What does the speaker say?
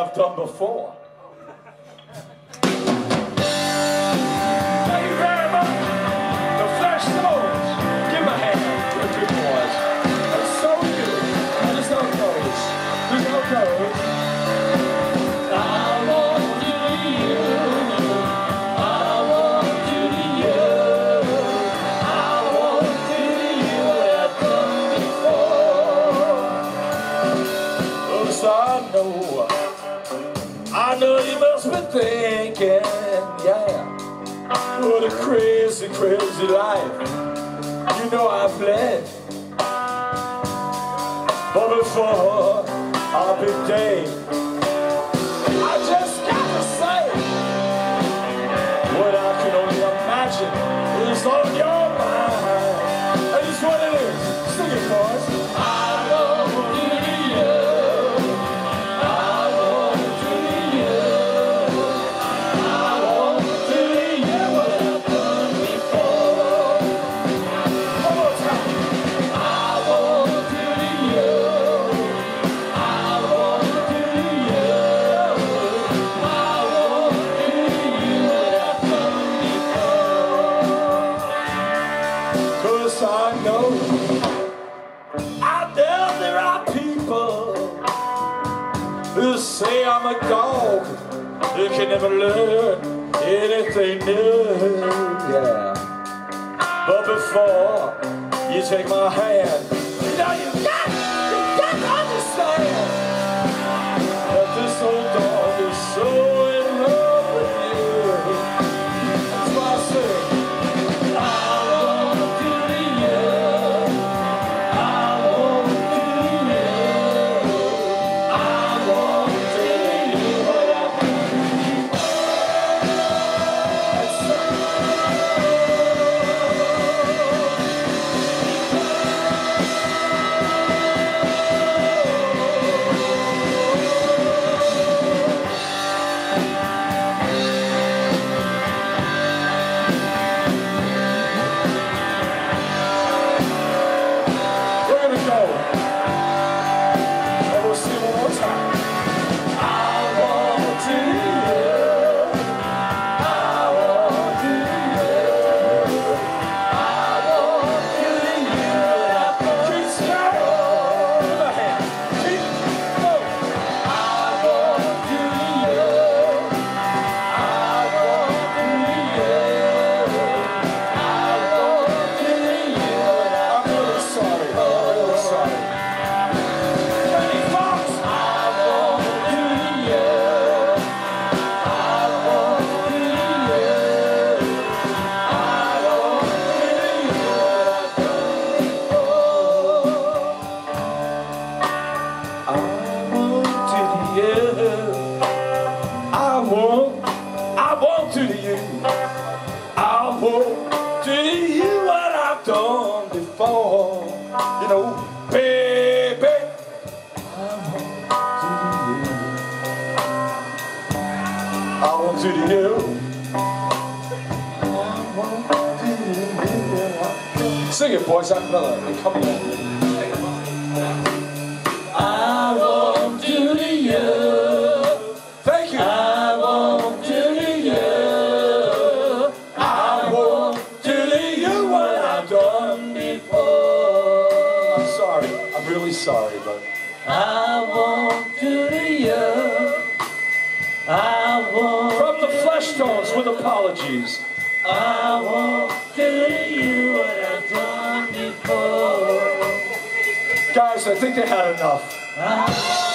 I've done before. I know you must be thinking, yeah, what a crazy, crazy life. You know I've led. But before I've been dead. who say I'm a dog who can never learn anything new. Yeah. But before you take my hand, baby. I want you to know. Sing it, boys. I'm Miller. And come on. sorry. I'm really sorry, but. I won't do to you. I won't. From the Fleshtones with apologies. I won't do to you what I've done before. Guys, I think they had enough. I